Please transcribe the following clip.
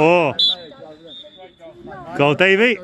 Oh, go Davey.